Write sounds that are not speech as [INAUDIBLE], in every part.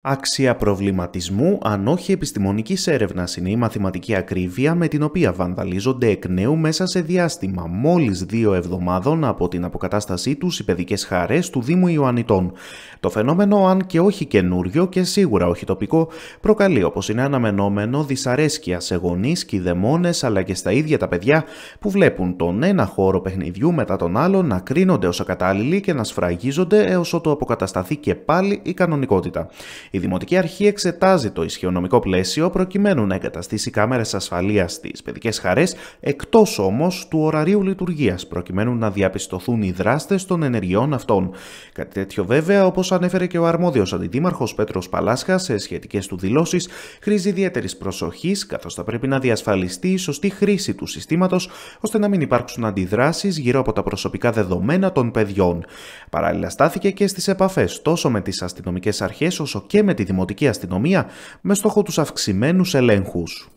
Άξια προβληματισμού, αν όχι επιστημονικής έρευνας, είναι η μαθηματική ακρίβεια με την οποία βανδαλίζονται εκ νέου μέσα σε διάστημα μόλις δύο εβδομάδων από την αποκατάστασή τους οι παιδικές χαρές του Δήμου Ιωαννητών. Το φαινόμενο, αν και όχι καινούριο και σίγουρα όχι τοπικό, προκαλεί όπως είναι αναμενόμενο δυσαρέσκεια σε γονείς, κηδεμόνες αλλά και στα ίδια τα παιδιά που βλέπουν τον ένα χώρο παιχνιδιού μετά τον άλλο να κρίνονται ως ακατάλληλοι και να σφραγίζονται έως ότου αποκατασταθεί και πάλι η κανονικότητα. Η Δημοτική Αρχή εξετάζει το ισχυονομικό πλαίσιο προκειμένου να εγκαταστήσει κάμερες ασφαλείας στις παιδικές χαρές, εκτός όμως του ωραρίου λειτουργίας, προκειμένου να διαπιστωθούν οι δράστες των ενεργειών αυτών. Κάτι τέτοιο, βέβαια, όπως ανέφερε και ο αρμόδιος αντιδήμαρχος Πέτρος Παλάσχας σε σχετικές του δηλώσεις, χρήζει ιδιαίτερης προσοχής, καθώς θα πρέπει να διασφαλιστεί η σωστή χρήση του συστήματος, ώστε να μην υπάρξουν αντιδράσεις γύρω από τα προσωπικά δεδομένα των παιδιών. Παράλληλα, στάθηκε και στις επαφές τόσο με τις αστυνομικές αρχές όσο και με τη δημοτική αστυνομία με στόχο τους αυξημένους ελέγχους.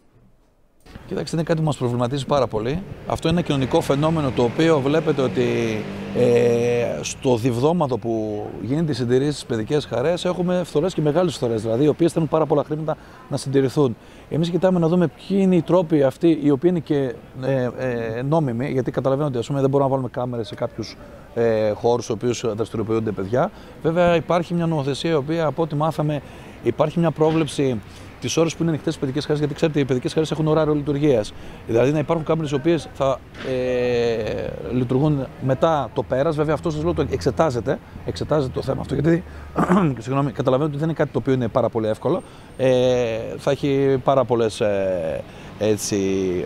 Κοιτάξτε, είναι κάτι που μας προβληματίζει πάρα πολύ. Αυτό είναι ένα κοινωνικό φαινόμενο το οποίο βλέπετε ότι ε, στο διβδόματο που γίνεται η συντηρήση στις παιδικές χαρές έχουμε φθορές και μεγάλες φθορές, δηλαδή οι οποίες θέλουν πάρα πολλά χρήματα να συντηρηθούν. Εμείς κοιτάμε να δούμε ποιοι είναι οι τρόποι αυτοί οι οποίοι είναι και ε, ε, νόμιμοι, γιατί καταλαβαίνετε ότι δεν μπορούμε να βάλουμε κάμερες σε κάποιους ε, χώρους στους οποίους δραστηριοποιούνται παιδιά. Βέβαια, υπάρχει μια νομοθεσία η οποία από ό,τι μάθαμε υπάρχει μια πρόβλεψη τις ώρες που είναι ανοιχτές οι παιδικές χαρέ, γιατί ξέρετε, οι παιδικές χαρέ έχουν ωράριο λειτουργίας. Δηλαδή να υπάρχουν κάμερες οι οποίες θα ε, λειτουργούν μετά το πέρας. Βέβαια, αυτό σας λέω το εξετάζεται, εξετάζεται το θέμα αυτό, γιατί [CLEARS THROAT] συγγνώμη, καταλαβαίνω ότι δεν είναι κάτι το οποίο είναι πάρα πολύ εύκολο. Ε, θα έχει πάρα πολλές ε, έτσι,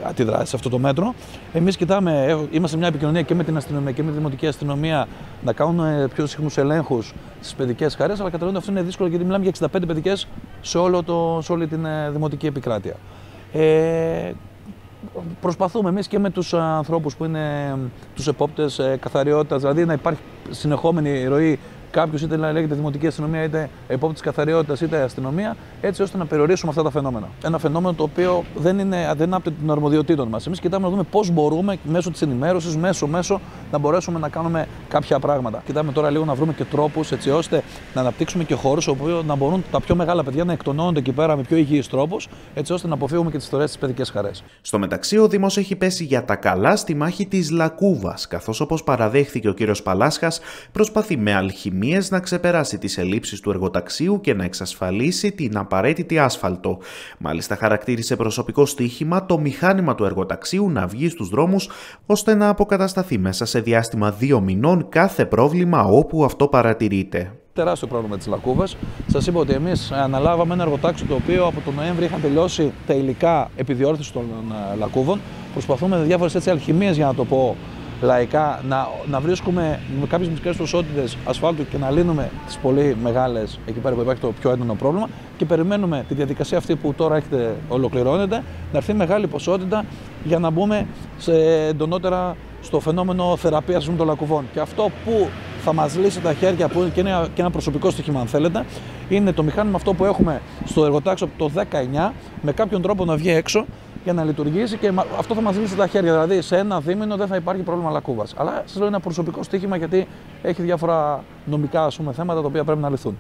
αντιδράσεις σε αυτό το μέτρο. Εμείς κοιτάμε, είμαστε μια επικοινωνία και με την αστυνομία και με τη δημοτική αστυνομία να κάνουν πιο συχνού ελέγχους στις παιδικές χαρέ. Αλλά καταλαβαίνω ότι αυτό είναι δύσκολο γιατί μιλάμε για 65 παιδικές σε, σε όλη την ε, δημοτική επικράτεια. Ε, προσπαθούμε εμείς και με τους ανθρώπους που είναι τους επόπτες ε, καθαριότητας, δηλαδή να υπάρχει συνεχόμενη ροή κάποιος είτε να λέγεται δημοτική αστυνομία, είτε επόπτης καθαριότητας, είτε αστυνομία, έτσι ώστε να περιορίσουμε αυτά τα φαινόμενα. Ένα φαινόμενο το οποίο δεν είναι δεν από την αρμοδιοτήτων μας. Εμείς κοιτάμε να δούμε πώς μπορούμε μέσω της ενημέρωσης, μέσω μέσω να μπορέσουμε να κάνουμε κάποια πράγματα. Κοιτάμε τώρα λίγο να βρούμε και τρόπους έτσι ώστε να αναπτύξουμε και χώρους όπου να μπορούν τα πιο μεγάλα παιδιά να εκτονώνονται εκεί πέρα με πιο υγιείς τρόπους, έτσι ώστε να αποφύγουμε και τις ιστορίες της παιδικέ χαρές. Στο μεταξύ, ο Δήμος έχει πέσει για τα καλά στη μάχη της Λακούβας, καθώς όπως παραδέχθηκε ο κύριος Παλάσχας, προσπαθεί με αλχημία να ξεπεράσει τις ελλείψεις του εργοταξίου και να εξασφαλίσει την απαραίτητη άσφαλτο. Μάλιστα χαρακτήρισε προσωπικό στοίχημα το μηχάνημα του εργοταξίου να βγει στους δρόμους ώστε να αποκατασταθεί μέσα σε διάστημα δύο μηνών κάθε πρόβλημα όπου αυτό παρατηρείται τεράστιο πρόβλημα της Λακούβα. Σας είπα ότι εμείς αναλάβαμε ένα εργοτάξιο το οποίο από τον Νοέμβρη είχαν τελειώσει τα υλικά επιδιόρθωση των ε, Λακούβων. Προσπαθούμε με διάφορες αλχημίες, για να το πω λαϊκά να, να βρίσκουμε με κάποιες μικρέ ποσότητε ασφάλτου και να λύνουμε τις πολύ μεγάλες εκεί πέρα που υπάρχει το πιο έντονο πρόβλημα και περιμένουμε τη διαδικασία αυτή που τώρα έχετε, ολοκληρώνεται να έρθει μεγάλη ποσότητα για να μπούμε σε εντονότερα στο φαινόμενο θεραπείας των λακκουβών. Και αυτό που θα μας λύσει τα χέρια, που είναι και ένα, και ένα προσωπικό στοίχημα, αν θέλετε, είναι το μηχάνημα αυτό που έχουμε στο εργοτάξιο το 19 με κάποιον τρόπο να βγει έξω για να λειτουργήσει και αυτό θα μας λύσει τα χέρια. Δηλαδή σε ένα δίμηνο δεν θα υπάρχει πρόβλημα λακκούβας. Αλλά σας λέω είναι ένα προσωπικό στοίχημα γιατί έχει διάφορα νομικά ας πούμε, θέματα τα οποία πρέπει να λυθούν.